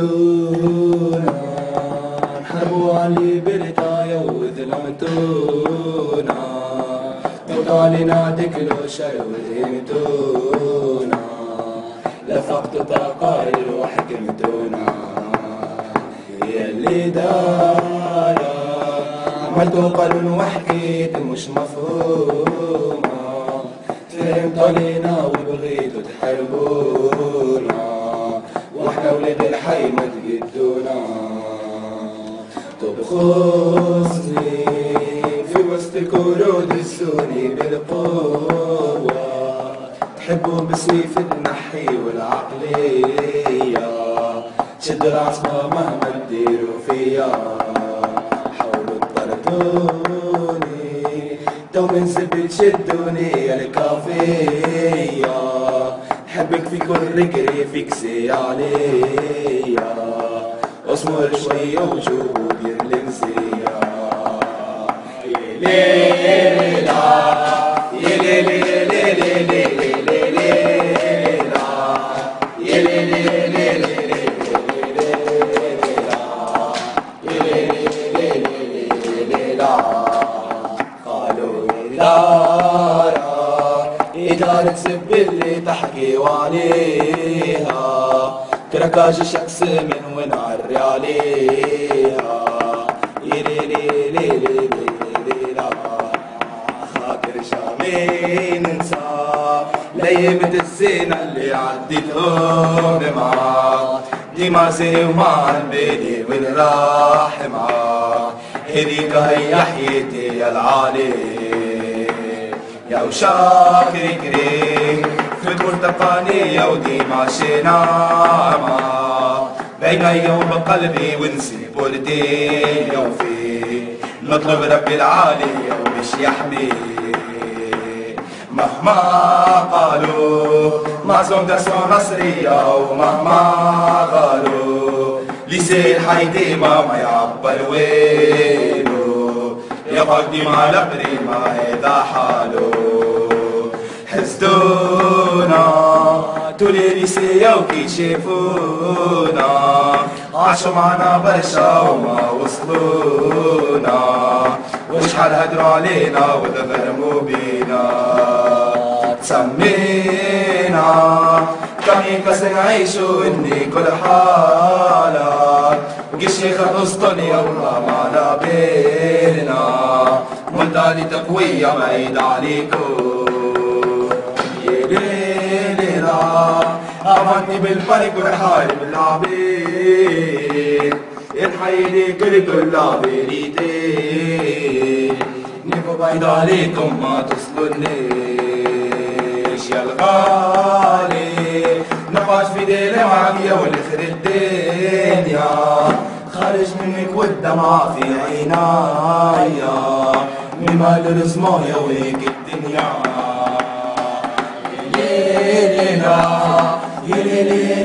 ظلمتونا حربوا علي بالطاية وظلمتونا وطالنا تكلوا شر وزهمتونا لفقت طاقاير وحكمتونا هي اللي دارا عملتوا قانون وحكيت مش مفهومة. فهمت علينا وبغيتوا تحاربونا ولاد الحي ما تقدونا تبخصني في وسط الكرود السوني بالقوة تحبوا بسيف النحي والعقلية. شد العصا مهما تديروا فيا حاولوا تطردوني تو من زبد تشدوني يا الكافية حبك في كل رجلي فيكسي عليا اصبر شوية وجود يلمسيا ليلة يا ليلة يا ليلة إدارة سب اللي تحكي وعليها كركاج شخص من ونعري عليها يلي لي لي لي لي لا. خاطر شامي ننسى ليمة الزينة اللي عديتهم معاك ديما زي وما راح معاك هذيك هي حياتي يا العالي يا وشاكر كريم في تبقاني يا وديما شنامة بين يوم قلبي ونسيب ولدي وفي نطلب ربي العالي ومش يحمي. مهما قالوا معزوم درسون مصرية ومهما قالوا. لسه الحي ديما ما يعبر ويلو. يا قدي ما لبري ما هذا حاله حسدونا تولي لسه وكي شافونا عاشوا معنا برشا وما وصلونا. وشحال هدروا علينا وتظلموا بينا. تسمينا. كم ينقص نعيشوا إني كل حالة وقشي خلصتني والله ما لا بينا ملتالي تقوية ما يد عليكم أمرني بالفرق والحارب العبيد الحيلي كل كل عبيدين نبقى بعيد عليكم ما تصلونيش يا الغالي نقاش في ديلي معايا والخير الدنيا خارج منك والدمع في عينايا من مال الزمايا وهيك الدنيا. Yeah.